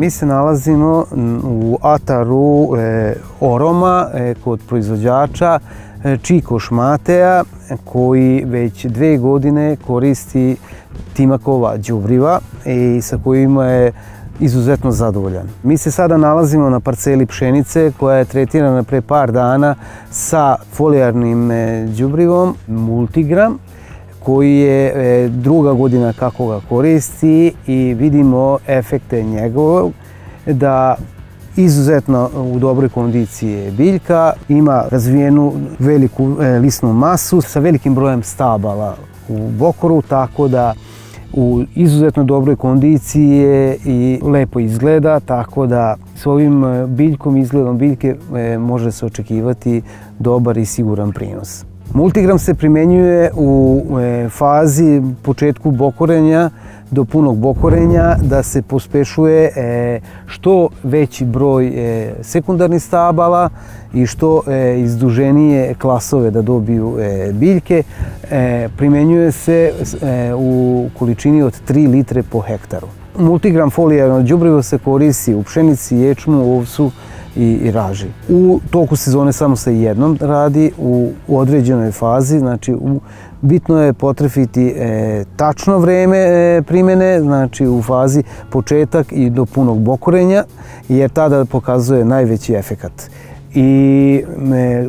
Mi se nalazimo u ataru e, Oroma e, kod proizvođača e, Čikoš Mateja koji već dve godine koristi Timakova džubriva i sa kojima je izuzetno zadovoljan. Mi se sada nalazimo na parceli pšenice koja je tretirana pre par dana sa folijarnim e, džubrivom Multigram koji je e, druga godina kako ga koristi i vidimo efekte njegovog da izuzetno u dobroj kondiciji je biljka, ima razvijenu veliku e, lisnu masu sa velikim brojem stabala u bokoru, tako da u izuzetno dobroj kondiciji je i lepo izgleda, tako da s ovim e, biljkom, izgledom biljke e, može se očekivati dobar i siguran prinos. Multigram se primenjuje u e, fazi početku bokorenja do punog bokorenja da se pospešuje e, što veći broj e, sekundarnih stabala i što izduženije klasove da dobiju biljke. Primenjuje se u količini od 3 litre po hektaru. Multigram folijarno džubrivo se koristi u pšenici, ječmu, ovsu, i, i raži. U toku sezone samo se jednom radi u, u određenoj fazi, znači u, bitno je potrefiti e, tačno vreme e, primjene, znači u fazi početak i do punog bokorenja, jer tada pokazuje najveći efekat. I e,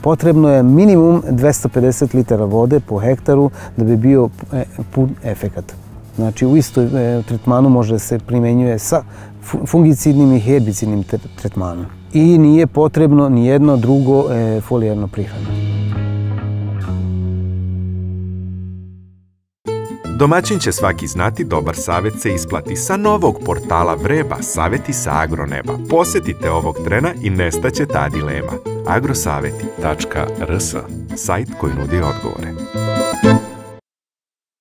potrebno je minimum 250 litara vode po hektaru da bi bio e, pun efekat. Znači u istoj e, tretmanu može se primjenjuje sa fungicidnim i herbicidnim tretmanom. I nije potrebno ni jedno drugo e, folijarno prihrano. Domaćin će svaki znati dobar savjet se isplati sa novog portala Vreba Savjeti sa Agroneba. Posjetite ovog trena i nestaće ta dilema. agrosavjeti.rs Sajt koji nudi odgovore.